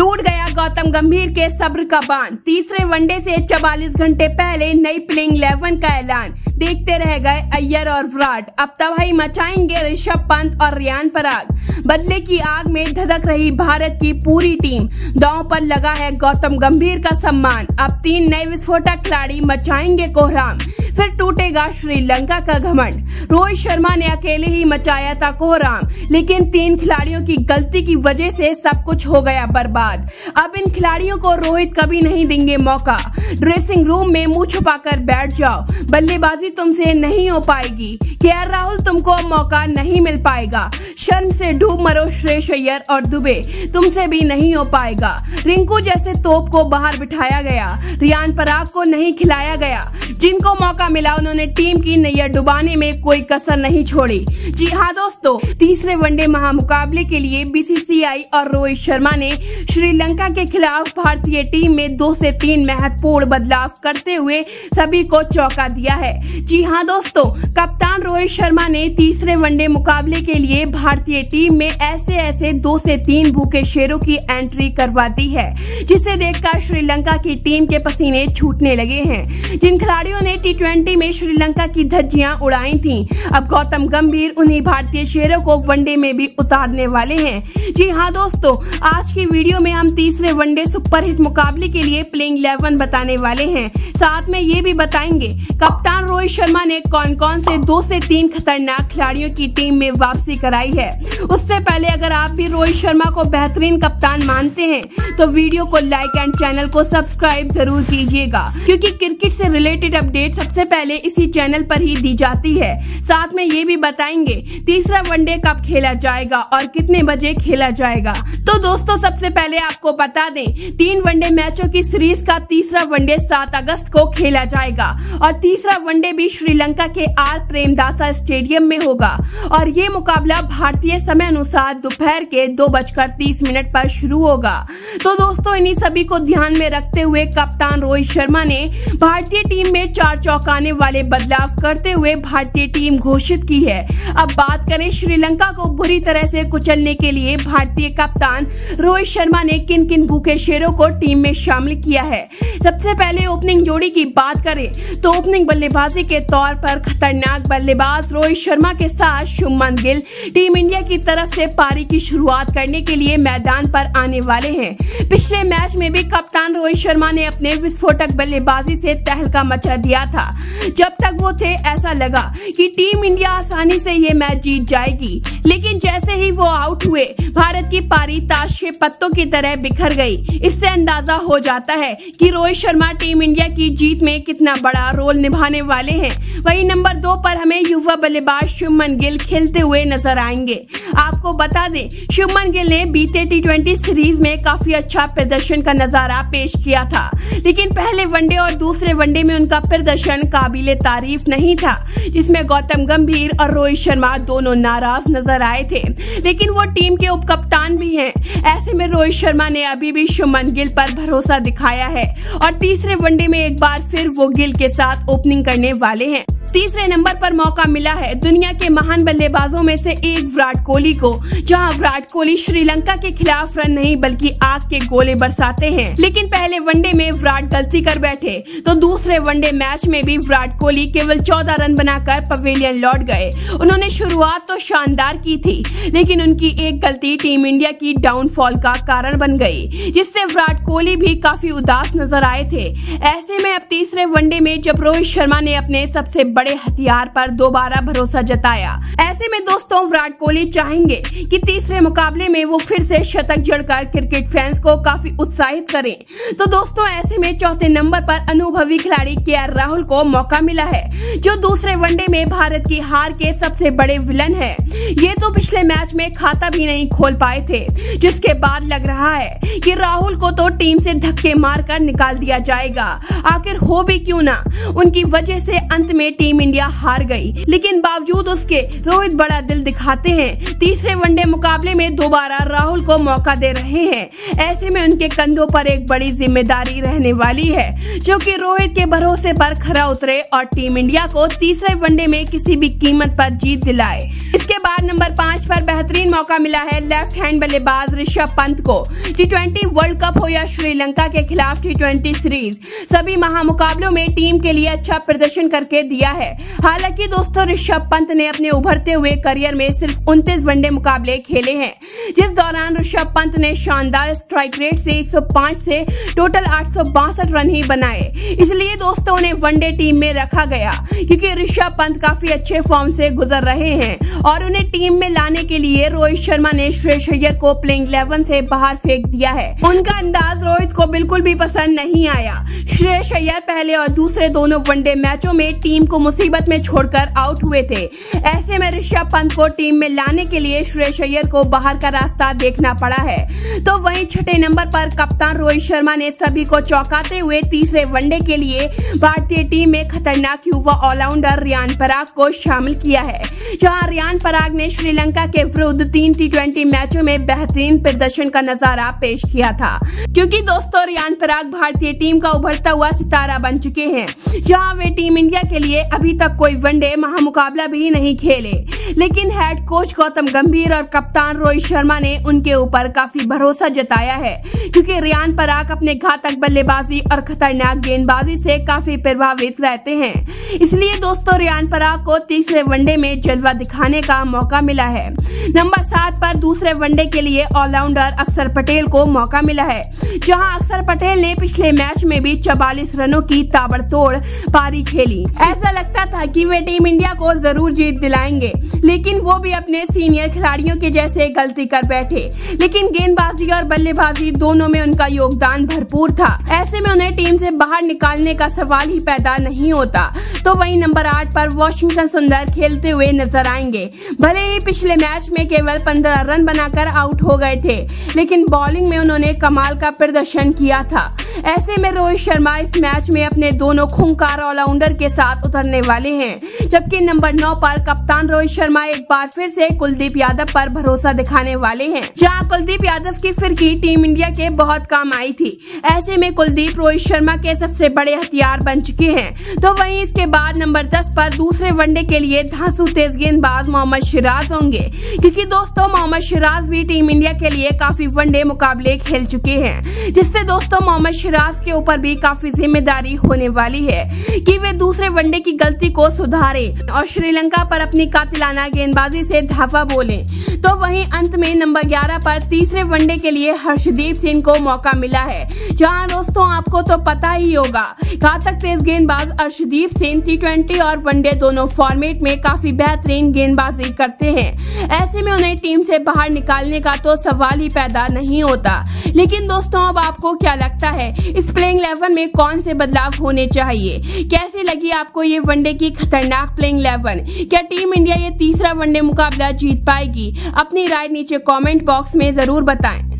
टूट गया गौतम गंभीर के सब्र का बाँध तीसरे वनडे से 44 घंटे पहले नई प्लेइंग इलेवन का ऐलान। देखते रह गए अय्यर और विराट। अब तबाही मचाएँगे ऋषभ पंत और रियान पराग। बदले की आग में धधक रही भारत की पूरी टीम। दांव पर लगा है गौतम गंभीर का सम्मान। अब तीन नए विस्फोटक खिलाड़ी मचाएँगे कोहराम। फिर टूटेगा श्रीलंका का घमंड। रोहित शर्मा ने अकेले ही मचाया था कोहराम। लेकिन तीन खिलाड़ियों की गलती की वजह से सब कुछ हो गया बर्बाद। अब इन खिलाड़ियों को रोहित कभी नहीं देंगे मौका। ड्रेसिंग रूम में मुँह छुपाकर बैठ जाओ। बल्लेबाजी तुमसे नहीं हो पाएगी। के राहुल तुमको मौका नहीं मिल पाएगा। शर्म से डूब मरो श्रेष अय्यर और दुबे। तुमसे भी नहीं हो पाएगा। रिंकू जैसे तोप को बाहर बिठाया गया। रियान पराग को नहीं खिलाया गया। जिनको मौका मिला, उन्होंने टीम की नैया डुबाने में कोई कसर नहीं छोड़ी। जी हाँ दोस्तों, तीसरे वनडे महामुकाबले के लिए बीसीसीआई और रोहित शर्मा ने श्रीलंका के खिलाफ भारतीय टीम में दो से तीन महत्वपूर्ण बदलाव करते हुए सभी को चौंका दिया है। जी हाँ दोस्तों, कप्तान रोहित शर्मा ने तीसरे वनडे मुकाबले के लिए भारतीय टीम में ऐसे ऐसे दो से तीन भूखे शेरों की एंट्री करवा दी है, जिसे देखकर श्रीलंका की टीम के पसीने छूटने लगे हैं। जिन खिलाड़ियों ने टी में श्रीलंका की धज्जियाँ उड़ाई थी, अब गौतम गंभीर उन्हीं भारतीय शेरों को वनडे में भी उतारने वाले हैं। जी हाँ दोस्तों, आज की वीडियो में हम तीसरे वनडे सुपरहिट मुकाबले के लिए प्लेइंग इलेवन बताने वाले हैं। साथ में ये भी बताएँगे, कप्तान रोहित शर्मा ने कौन कौन से दो से तीन खतरनाक खिलाड़ियों की टीम में वापसी कराई है। उससे पहले अगर आप भी रोहित शर्मा को बेहतरीन कप्तान मानते हैं तो वीडियो को लाइक एंड चैनल को सब्सक्राइब ज़रूर कीजिएगा, क्योंकि क्रिकेट से रिलेटेड अपडेट सबसे पहले इसी चैनल पर ही दी जाती है। साथ में ये भी बताएँगे, तीसरा वनडे कब खेला जाएगा? और कितने बजे खेला जाएगा। तो दोस्तों, सबसे पहले आपको बता दें, तीन वनडे मैचों की सीरीज़ का तीसरा वनडे सात अगस्त को खेला जाएगा। और तीसरा वनडे भी श्रीलंका के आर प्रेमदासा स्टेडियम में होगा। और ये मुकाबला भारतीय समय अनुसार दोपहर के दो बजकर तीस मिनट पर शुरू होगा। तो दोस्तों, इन्हीं सभी को ध्यान में रखते हुए कप्तान रोहित शर्मा ने भारतीय टीम में चार चौंकाने वाले बदलाव करते हुए भारतीय टीम घोषित की है। अब बात करें श्रीलंका को बुरी तरह से कुचलने के लिए भारतीय कप्तान रोहित शर्मा ने किन किन भूखे शेरों को टीम में शामिल किया है? सबसे पहले ओपनिंग जोड़ी की बात करें तो ओपनिंग बल्लेबाजी के तौर पर खतरनाक बल्लेबाज रोहित शर्मा के साथ शुभमन गिल टीम इंडिया की तरफ़ से पारी की शुरुआत करने के लिए मैदान पर आने वाले हैं। पिछले मैच में भी कप्तान रोहित शर्मा ने अपने विस्फोटक बल्लेबाजी से तहलका मचा दिया था। जब तक वो थे, ऐसा लगा कि टीम इंडिया आसानी से ये मैच जीत जाएगी। लेकिन जैसे ही वो आउट हुए। भारत की पारी ताश के पत्तों की तरह बिखर गई। इससे अंदाज़ा हो जाता है कि रोहित शर्मा टीम इंडिया की जीत में कितना बड़ा रोल निभाने वाले हैं। वही नंबर दो पर हमें युवा बल्लेबाज शुभमन गिल खेलते हुए नज़र आएँगे। आपको बता दें, शुभमन गिल ने बीते टी सीरीज़ में काफ़ी अच्छा प्रदर्शन का नज़ारा पेश किया था। लेकिन पहले वनडे और दूसरे वनडे में उनका प्रदर्शन काबिल तारीफ़ नहीं था, जिसमें गौतम गंभीर और रोहित शर्मा दोनों नाराज़ नज़र आए थे। लेकिन वो टीम के उप कप्तान भी हैं। ऐसे में रोहित शर्मा ने अभी भी शुमन गिल पर भरोसा दिखाया है और तीसरे वनडे में एक बार फिर वो गिल के साथ ओपनिंग करने वाले हैं। तीसरे नंबर पर मौका मिला है दुनिया के महान बल्लेबाजों में से एक विराट कोहली को, जहाँ विराट कोहली श्रीलंका के खिलाफ रन नहीं बल्कि आग के गोले बरसाते हैं। लेकिन पहले वनडे में विराट गलती कर बैठे तो दूसरे वनडे मैच में भी विराट कोहली केवल चौदह रन बनाकर पवेलियन लौट गए। उन्होंने शुरुआत तो शानदार की थी, लेकिन उनकी एक गलती टीम इंडिया की डाउनफॉल का कारण बन गई, जिससे विराट कोहली भी काफ़ी उदास नज़र आए थे। ऐसे में अब तीसरे वनडे में जब रोहित शर्मा ने अपने सबसे बड़े हथियार पर दोबारा भरोसा जताया। ऐसे में दोस्तों, विराट कोहली चाहेंगे कि तीसरे मुकाबले में वो फिर से शतक जड़कर क्रिकेट फैंस को काफ़ी उत्साहित करें। तो दोस्तों, ऐसे में चौथे नंबर पर अनुभवी खिलाड़ी के आर राहुल को मौका मिला है, जो दूसरे वनडे में भारत की हार के सबसे बड़े विलन है। ये तो पिछले मैच में खाता भी नहीं खोल पाए थे, जिसके बाद लग रहा है कि राहुल को तो टीम से धक्के मारकर निकाल दिया जाएगा। आखिर हो भी क्यों ना? उनकी वजह से अंत में टीम टीम इंडिया हार गई। लेकिन बावजूद उसके रोहित बड़ा दिल दिखाते हैं। तीसरे वनडे मुकाबले में दोबारा राहुल को मौका दे रहे हैं। ऐसे में उनके कंधों पर एक बड़ी ज़िम्मेदारी रहने वाली है, जो कि रोहित के भरोसे पर खरा उतरे और टीम इंडिया को तीसरे वनडे में किसी भी कीमत पर जीत दिलाए। इसके बाद नंबर पाँच पर बेहतरीन मौका मिला है लेफ़्ट हैंड बल्लेबाज ऋषभ पंत को। टी ट्वेंटी वर्ल्ड कप हो या श्रीलंका के खिलाफ टी ट्वेंटी सीरीज़ सभी महामुकाबलों में टीम के लिए अच्छा प्रदर्शन करके दिया है। हालाँकि दोस्तों, ऋषभ पंत ने अपने उभरते हुए करियर में सिर्फ़ उनतीस वनडे मुकाबले खेले हैं। जिस दौरान ऋषभ पंत ने शानदार स्ट्राइक रेट से 105 से टोटल आठ सौ बासठ रन ही बनाए। इसलिए दोस्तों, उन्हें वनडे टीम में रखा गया, क्योंकि ऋषभ पंत काफ़ी अच्छे फॉर्म से गुजर रहे हैं और उन्हें टीम में लाने के लिए रोहित शर्मा ने श्रेष अय्यर को प्लेइंग इलेवन से बाहर फेंक दिया है। उनका अंदाज रोहित को बिल्कुल भी पसंद नहीं आया। श्रेष अय्यर पहले और दूसरे दोनों वनडे मैचों में टीम को मुसीबत में छोड़कर आउट हुए थे। ऐसे में ऋषभ पंत को टीम में लाने के लिए श्रेष अय्यर को बाहर का रास्ता देखना पड़ा है। तो वहीं छठे नंबर पर कप्तान रोहित शर्मा ने सभी को चौंकाते हुए तीसरे वनडे के लिए भारतीय टीम में खतरनाक युवा ऑलराउंडर रियान पराग को शामिल किया है, जहाँ रियान पराग ने श्रीलंका के विरुद्ध तीन टी मैचों में बेहतरीन प्रदर्शन का नज़ारा पेश किया था। क्योंकि दोस्तों, रियान पराग भारतीय टीम का उभरता हुआ सितारा बन चुके हैं, जहाँ वे टीम इंडिया के लिए अभी तक कोई वनडे महामुकाबला भी नहीं खेले। लेकिन हेड कोच गौतम गंभीर और कप्तान रोहित शर्मा ने उनके ऊपर काफ़ी भरोसा जताया है, क्योंकि रियान पराग अपने घातक बल्लेबाजी और खतरनाक गेंदबाजी से काफ़ी प्रभावित रहते हैं। इसलिए दोस्तों, रियान पराग को तीसरे वनडे में जलवा दिखाने का मौका मिला है। नंबर सात पर दूसरे वनडे के लिए ऑलराउंडर अक्षर पटेल को मौका मिला है, जहाँ अक्षर पटेल ने पिछले मैच में भी चौवालीस रनों की ताबड़तोड़ पारी खेली। ऐसा लगता था कि वे टीम इंडिया को ज़रूर जीत दिलाएँगे, लेकिन वो भी अपने सीनियर खिलाड़ियों के जैसे गलती कर बैठे। लेकिन गेंदबाजी और बल्लेबाजी दोनों में उनका योगदान भरपूर था। ऐसे में उन्हें टीम से बाहर निकालने का सवाल ही पैदा नहीं होता। तो वही नंबर आठ पर वॉशिंगटन सुंदर खेलते हुए नज़र आएँगे। भले ही पिछले मैच में केवल पंद्रह रन बनाकर आउट हो गए थे, लेकिन बॉलिंग में उन्होंने कमाल का प्रदर्शन किया था। ऐसे में रोहित शर्मा इस मैच में अपने दोनों खूंखार ऑलराउंडर के साथ उतरने वाले हैं। जबकि नंबर नौ पर कप्तान रोहित शर्मा एक बार फिर से कुलदीप यादव पर भरोसा दिखाने वाले हैं, जहाँ कुलदीप यादव की फिरकी टीम इंडिया के बहुत काम आई थी। ऐसे में कुलदीप रोहित शर्मा के सबसे बड़े हथियार बन चुके हैं। तो वहीं इसके बाद नंबर दस पर दूसरे वनडे के लिए धांसू तेज गेंदबाज मोहम्मद शिराज होंगे, क्योंकि दोस्तों मोहम्मद शिराज भी टीम इंडिया के लिए काफ़ी वनडे मुकाबले खेल चुके हैं, जिससे दोस्तों मोहम्मद सिराज के ऊपर भी काफ़ी ज़िम्मेदारी होने वाली है कि वे दूसरे वनडे की गलती को सुधारे और श्रीलंका पर अपनी कातिलाना गेंदबाजी से धावा बोले। तो वहीं अंत में नंबर 11 पर तीसरे वनडे के लिए हर्षदीप सिंह को मौका मिला है। जहाँ दोस्तों, आपको तो पता ही होगा, घातक तेज गेंदबाज हर्षदीप सिंह टी और वनडे दोनों फॉर्मेट में काफ़ी बेहतरीन गेंदबाजी करते हैं। ऐसे में उन्हें टीम से बाहर निकालने का तो सवाल ही पैदा नहीं होता। लेकिन दोस्तों, अब आपको क्या लगता है? इस प्लेइंग इलेवन में कौन से बदलाव होने चाहिए? कैसे लगी आपको ये वनडे की खतरनाक प्लेइंग इलेवन क्या टीम इंडिया ये तीसरा वनडे मुकाबला जीत पाएगी? अपनी राय नीचे कॉमेंट बॉक्स में ज़रूर बताएँ।